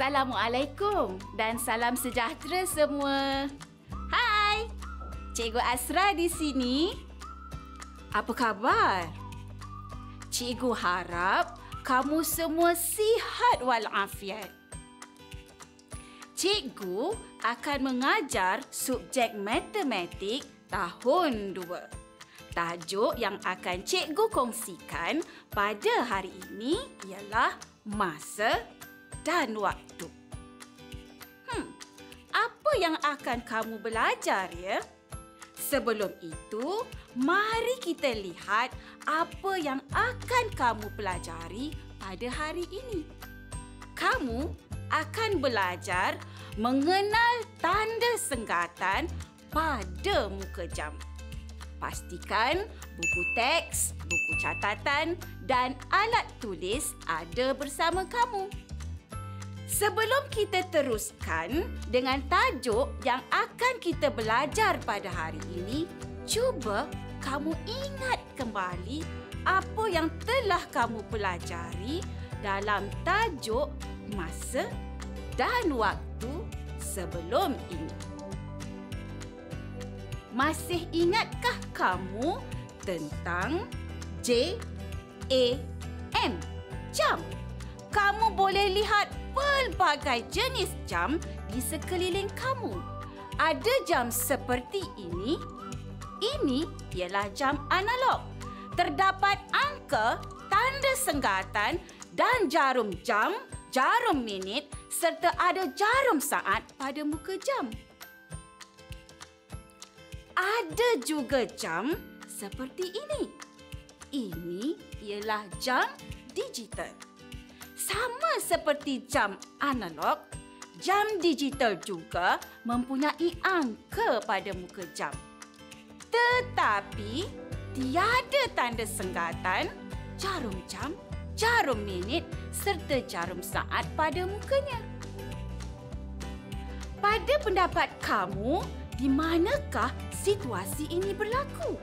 Assalamualaikum dan salam sejahtera semua. Hai, Cikgu Asra di sini. Apa khabar? Cikgu harap kamu semua sihat walafiat. Cikgu akan mengajar subjek matematik tahun 2. Tajuk yang akan cikgu kongsikan pada hari ini ialah masa dan waktu. Hmm, apa yang akan kamu belajar ya? Sebelum itu, mari kita lihat apa yang akan kamu pelajari pada hari ini. Kamu akan belajar mengenal tanda senggatan pada muka jam. Pastikan buku teks, buku catatan dan alat tulis ada bersama kamu. Sebelum kita teruskan dengan tajuk yang akan kita belajar pada hari ini, cuba kamu ingat kembali apa yang telah kamu pelajari dalam tajuk masa dan waktu sebelum ini. Masih ingatkah kamu tentang J A M jam? Kamu boleh lihat pelbagai jenis jam di sekeliling kamu. Ada jam seperti ini. Ini ialah jam analog. Terdapat angka, tanda senggatan dan jarum jam, jarum minit serta ada jarum saat pada muka jam ada juga jam seperti ini. Ini ialah jam digital. Sama seperti jam analog, jam digital juga mempunyai angka pada muka jam. Tetapi tiada tanda senggatan, jarum jam, jarum minit serta jarum saat pada mukanya. Pada pendapat kamu, di manakah situasi ini berlaku?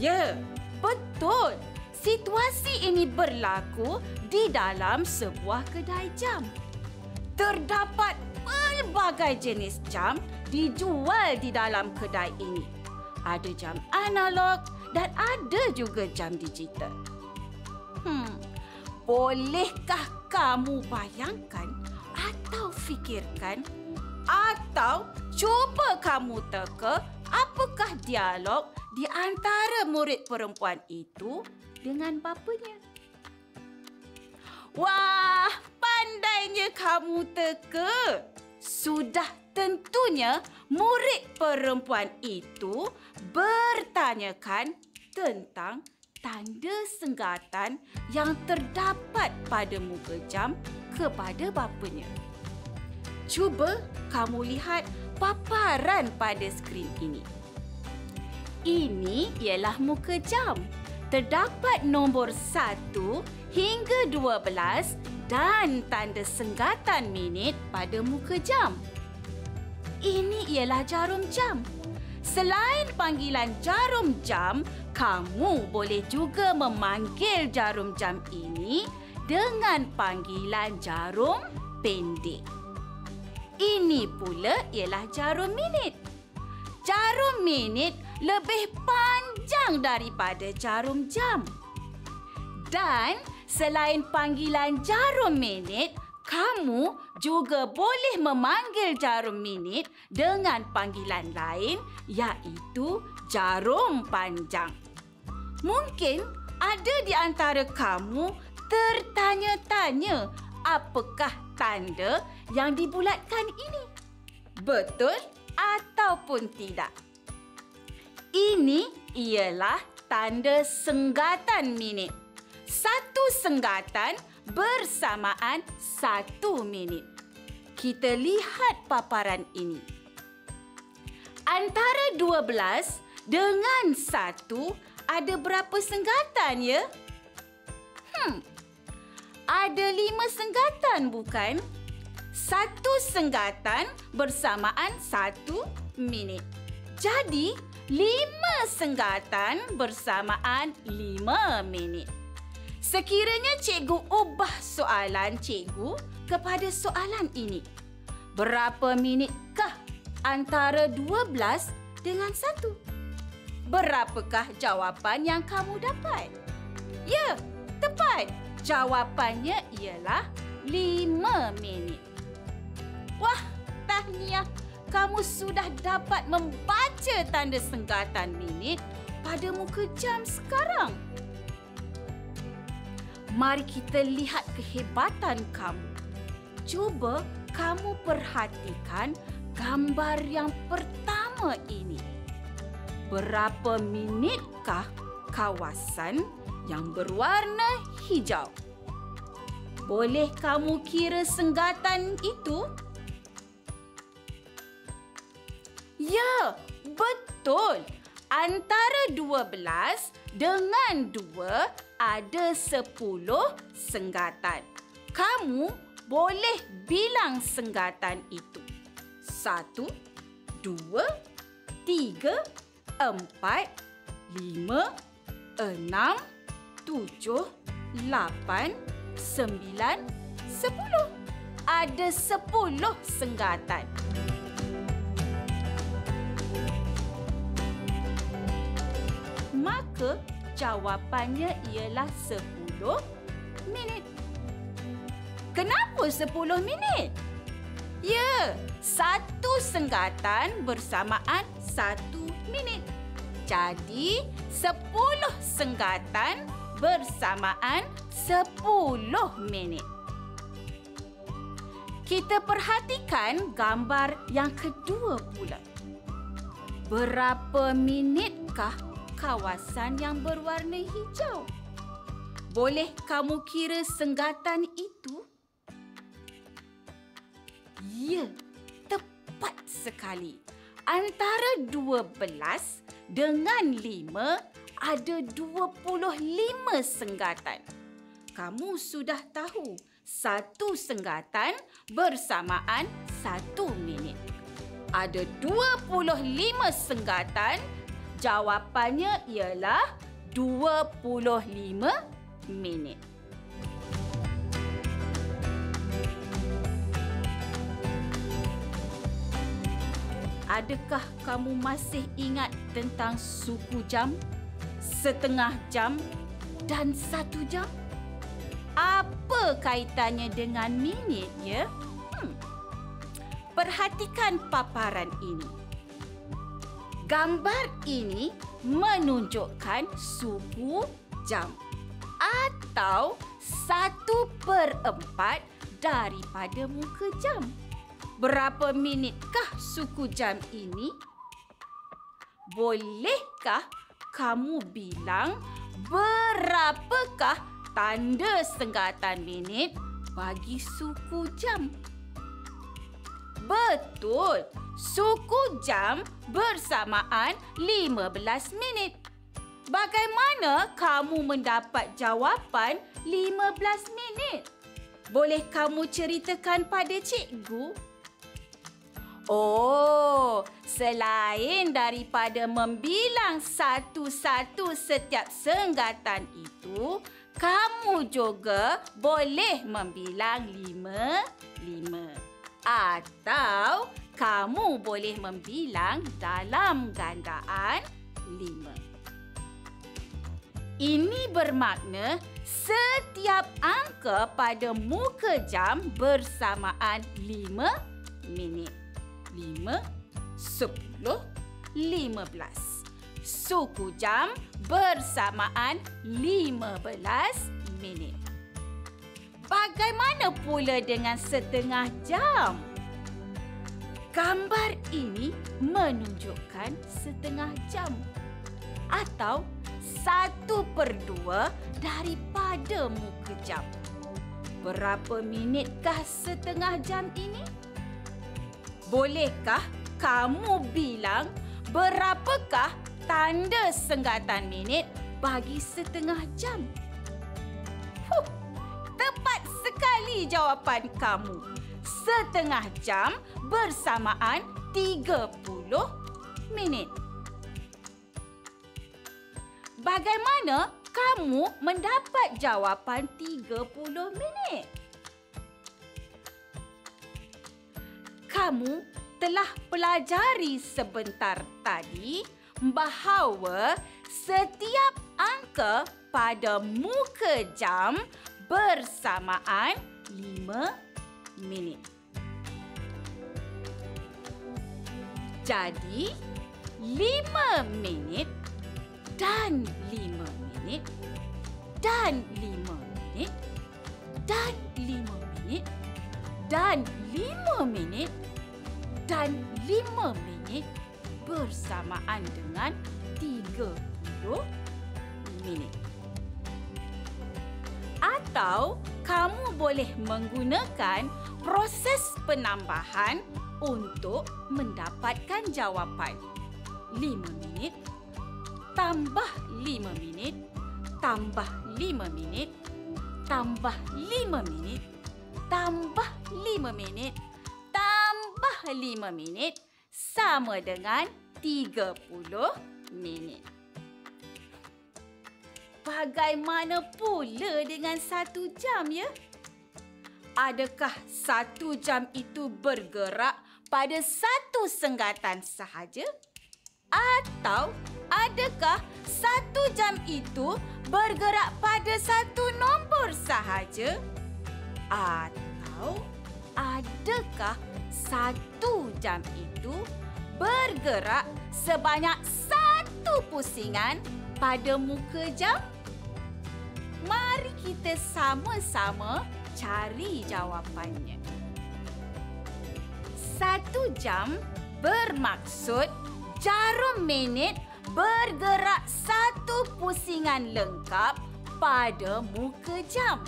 Ya, betul. Situasi ini berlaku di dalam sebuah kedai jam. Terdapat pelbagai jenis jam dijual di dalam kedai ini. Ada jam analog dan ada juga jam digital. Hmm, bolehkah kamu bayangkan atau fikirkan atau cuba kamu teka apakah dialog di antara murid perempuan itu dengan bapanya. Wah, pandainya kamu teka. Sudah tentunya murid perempuan itu bertanyakan tentang tanda senggatan yang terdapat pada muka jam kepada bapanya. Cuba kamu lihat paparan pada skrin ini. Ini ialah muka jam. Terdapat nombor 1 hingga 12 dan tanda senggatan minit pada muka jam. Ini ialah jarum jam. Selain panggilan jarum jam, kamu boleh juga memanggil jarum jam ini dengan panggilan jarum pendek. Ini pula ialah jarum minit. Jarum minit lebih panjang daripada jarum jam. Dan selain panggilan jarum minit, kamu juga boleh memanggil jarum minit dengan panggilan lain iaitu jarum panjang. Mungkin ada di antara kamu tertanya-tanya apakah tanda yang dibulatkan ini? Betul ataupun tidak? Ini ialah tanda senggatan minit. Satu senggatan bersamaan satu minit. Kita lihat paparan ini. Antara dua belas dengan satu ada berapa senggatan ya? Hmm, ada lima senggatan bukan? Satu senggatan bersamaan satu minit. Jadi, lima senggatan bersamaan lima minit. Sekiranya cikgu ubah soalan cikgu kepada soalan ini. Berapa minitkah antara 12 dengan 1? Berapakah jawapan yang kamu dapat? Ya, tepat. Jawapannya ialah 5 minit. Wah, tahniah. Kamu sudah dapat membaca tanda senggatan minit pada muka jam sekarang. Mari kita lihat kehebatan kamu. Cuba kamu perhatikan gambar yang pertama ini. Berapa minitkah kawasan yang berwarna hijau? Boleh kamu kira senggatan itu? Ya, betul. Antara 12 dengan 2 ada 10 senggatan. Kamu boleh bilang senggatan itu. Satu, dua, tiga, empat, lima, enam, tujuh, lapan, sembilan, sepuluh. Ada sepuluh senggatan. Maka jawapannya ialah sepuluh minit. Kenapa sepuluh minit? Ya, satu senggatan bersamaan satu minit. Jadi, sepuluh senggatan bersamaan sepuluh minit. Kita perhatikan gambar yang kedua pula. Berapa minitkah kawasan yang berwarna hijau? Boleh kamu kira senggatan itu? Ya, tepat sekali. Antara 12 dengan 5 ada 25 senggatan. Kamu sudah tahu satu senggatan bersamaan satu minit. Ada 25 senggatan, jawapannya ialah 25 minit. Adakah kamu masih ingat tentang suku jam, setengah jam dan satu jam? Apa kaitannya dengan minit ya? Hmm. Perhatikan paparan ini. Gambar ini menunjukkan suku jam atau satu per empat daripada muka jam. Berapa minitkah suku jam ini? Bolehkah kamu bilang berapakah tanda senggatan minit bagi suku jam? Betul, suku jam bersamaan 15 minit. Bagaimana kamu mendapat jawapan 15 minit? Boleh kamu ceritakan pada cikgu? Oh, selain daripada membilang satu-satu setiap senggatan itu, kamu juga boleh membilang lima-lima. Atau kamu boleh membilang dalam gandaan lima. Ini bermakna setiap angka pada muka jam bersamaan lima minit lima, sepuluh, lima belas. Suku jam bersamaan lima belas minit. Bagaimana pula dengan setengah jam? Gambar ini menunjukkan setengah jam atau satu per dua daripada muka jam. Berapa minitkah setengah jam ini? Bolehkah kamu bilang berapakah tanda senggatan minit bagi setengah jam? Huh, tepat sekali jawapan kamu. Setengah jam bersamaan 30 minit. Bagaimana kamu mendapat jawapan 30 minit? kamu telah pelajari sebentar tadi bahawa setiap angka pada muka jam bersamaan 5 minit. Jadi, 5 minit dan 5 minit dan 5 minit dan 5 minit dan 5 minit dan 5 minit bersamaan dengan 30 minit. Atau kamu boleh menggunakan proses penambahan untuk mendapatkan jawapan. 5 minit tambah 5 minit tambah 5 minit tambah 5 minit tambah 5 minit tambah 5 minit sama dengan 30 minit. Bagaimana pula dengan satu jam ya? Adakah satu jam itu bergerak pada satu senggatan sahaja? Atau adakah satu jam itu bergerak pada satu nombor sahaja? Atau adakah satu jam itu bergerak sebanyak satu pusingan pada muka jam? Mari kita sama-sama cari jawapannya. Satu jam bermaksud jarum minit bergerak satu pusingan lengkap pada muka jam.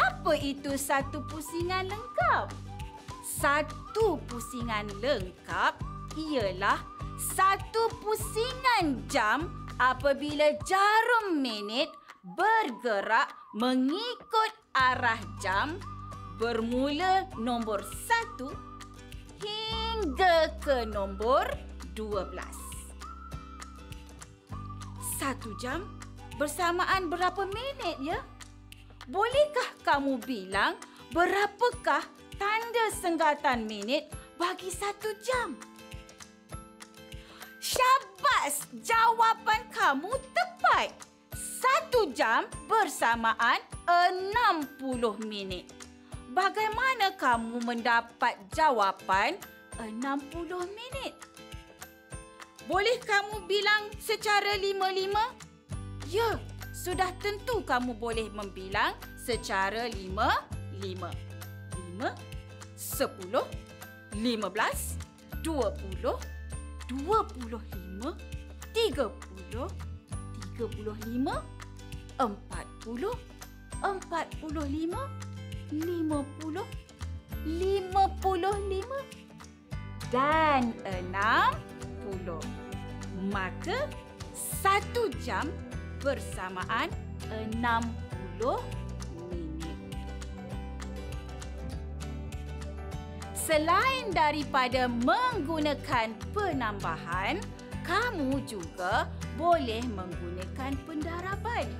Apa itu satu pusingan lengkap? Satu pusingan lengkap ialah satu pusingan jam apabila jarum minit bergerak mengikut arah jam bermula nombor satu hingga ke nombor 12. Satu jam bersamaan berapa minit ya? Bolehkah kamu bilang berapakah tanda senggatan minit bagi satu jam? Syabas! Jawapan kamu tepat. Satu jam bersamaan 60 minit. Bagaimana kamu mendapat jawapan 60 minit? Boleh kamu bilang secara lima-lima? Ya, sudah tentu kamu boleh membilang secara lima-lima. Lima, sepuluh, lima belas, dua puluh, dua puluh lima, tiga puluh, dan enam puluh. Maka satu jam bersamaan enam puluh minit. Selain daripada menggunakan penambahan, kamu juga boleh menggunakan pendaraban.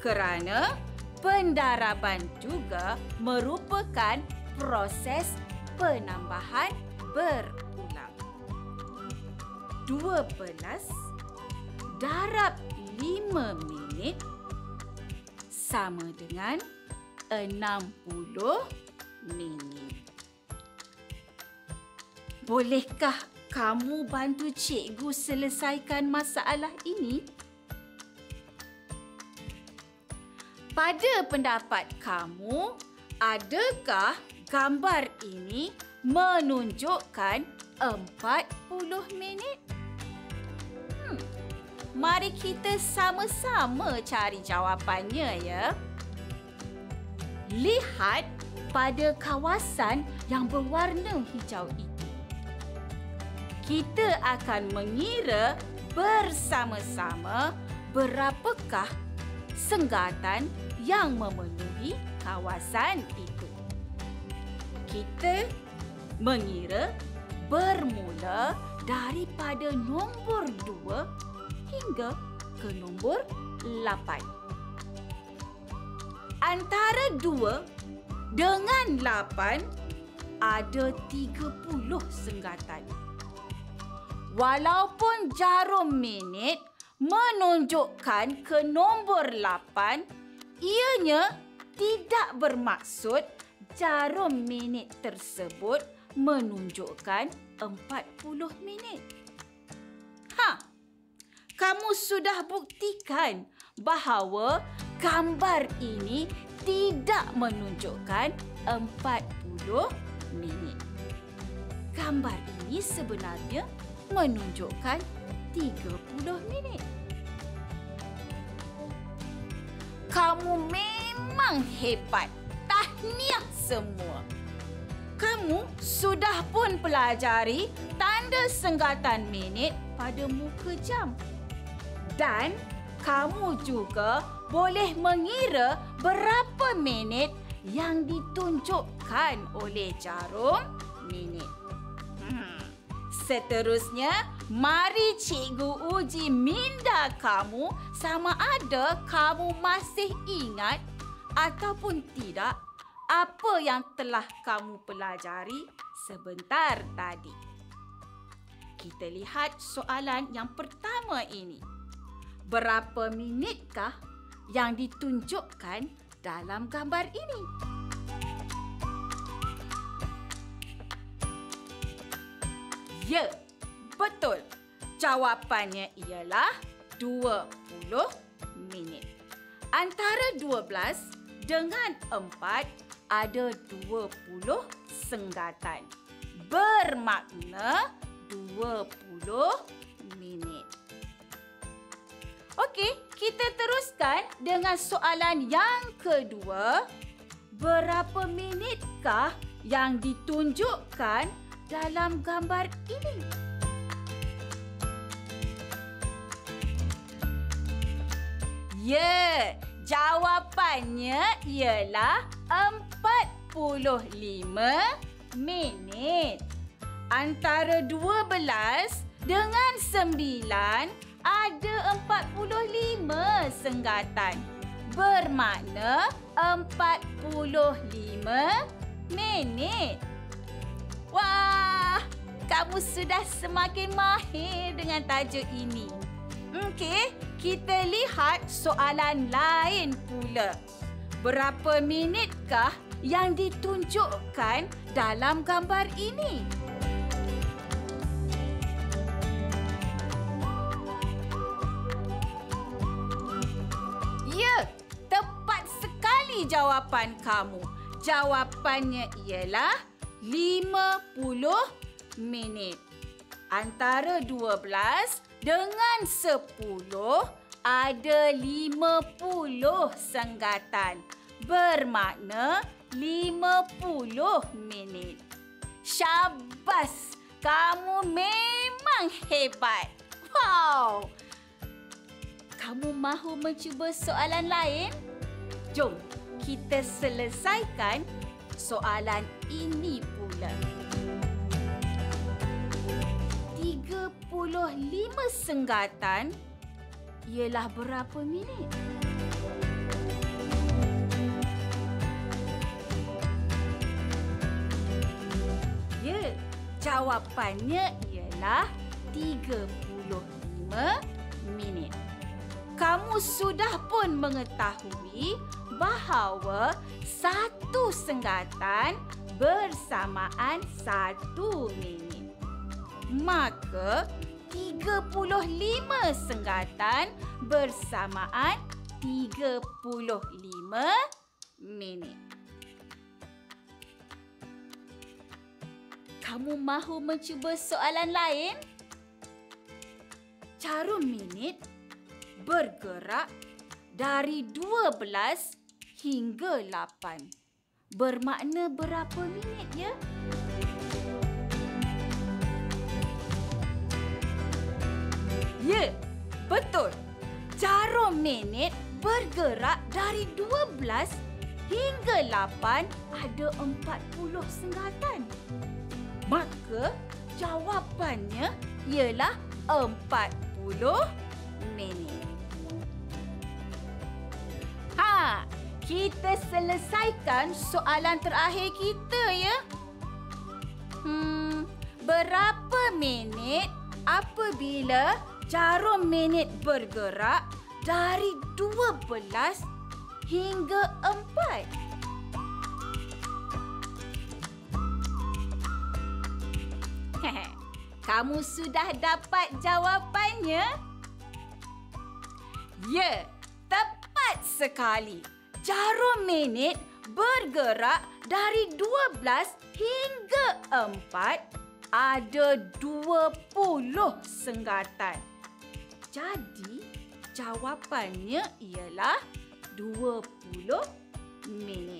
Kerana pendaraban juga merupakan proses penambahan ber 12 darab 5 minit sama dengan 60 minit. Bolehkah kamu bantu cikgu selesaikan masalah ini? Pada pendapat kamu, adakah gambar ini menunjukkan 40 minit? Hmm. Mari kita sama-sama cari jawapannya ya. Lihat pada kawasan yang berwarna hijau itu. Kita akan mengira bersama-sama berapakah senggatan yang memenuhi kawasan itu. Kita mengira bermula daripada nombor dua hingga ke nombor lapan. Antara dua dengan lapan, ada 30 senggatan. Walaupun jarum minit menunjukkan ke nombor 8, ianya tidak bermaksud jarum minit tersebut menunjukkan 40 minit. Ha, kamu sudah buktikan bahawa gambar ini tidak menunjukkan 40 minit. Gambar ini sebenarnya menunjukkan 30 minit. Kamu memang hebat. Tahniah semua. Kamu sudah pun pelajari tanda senggatan minit pada muka jam. Dan kamu juga boleh mengira berapa minit yang ditunjukkan oleh jarum minit. Seterusnya, mari cikgu uji minda kamu sama ada kamu masih ingat ataupun tidak apa yang telah kamu pelajari sebentar tadi. Kita lihat soalan yang pertama ini. Berapa minitkah yang ditunjukkan dalam gambar ini? Ya, betul. Jawapannya ialah 20 minit. Antara 12 dengan 4 ada 20 senggatan. Bermakna 20 minit. Okey, kita teruskan dengan soalan yang kedua. Berapa minitkah yang ditunjukkan dalam gambar ini? Ya, jawapannya ialah 45 minit. Antara 12 dengan 9 ada 45 senggatan. Bermakna 45 minit. Wah, kamu sudah semakin mahir dengan tajuk ini. Okey, kita lihat soalan lain pula. Berapa minitkah yang ditunjukkan dalam gambar ini? Ya, tepat sekali jawapan kamu. Jawapannya ialah 50 minit. Antara 12 dengan 10 ada 50 senggatan. Bermakna 50 minit. Syabas! Kamu memang hebat. Wow! Kamu mahu mencuba soalan lain? Jom kita selesaikan soalan ini pula. Senggatan ialah berapa minit? Ya, jawapannya ialah 35 minit. Kamu sudah pun mengetahui bahawa satu senggatan bersamaan satu minit. Maka 35 senggatan bersamaan 35 minit. Kamu mahu mencuba soalan lain? Jarum minit bergerak dari 12 hingga 8. Bermakna berapa minit ya? Ya, betul. Jarum minit bergerak dari 12 hingga 8 ada 40 senggatan. Maka jawapannya ialah 40 minit. Ha, kita selesaikan soalan terakhir kita ya. Hmm, berapa minit apabila jarum minit bergerak dari 12 hingga 4? Kamu sudah dapat jawapannya? Ya, tepat sekali. Jarum minit bergerak dari 12 hingga 4 ada 20 senggatan. Jadi, jawapannya ialah 20 minit.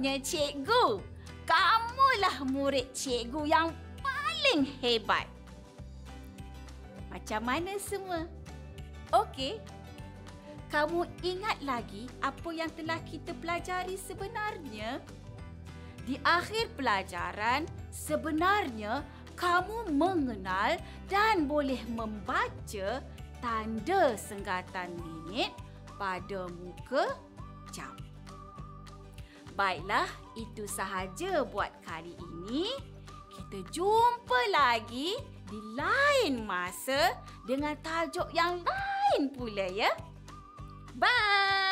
Seronoknya cikgu. Kamulah murid cikgu yang paling hebat. Macam mana semua? Okey. Kamu ingat lagi apa yang telah kita pelajari sebenarnya? Di akhir pelajaran, sebenarnya kamu mengenal dan boleh membaca tanda senggatan minit pada muka jam. Baiklah, itu sahaja buat kali ini. Kita jumpa lagi di lain masa dengan tajuk yang lain pula ya. Bye.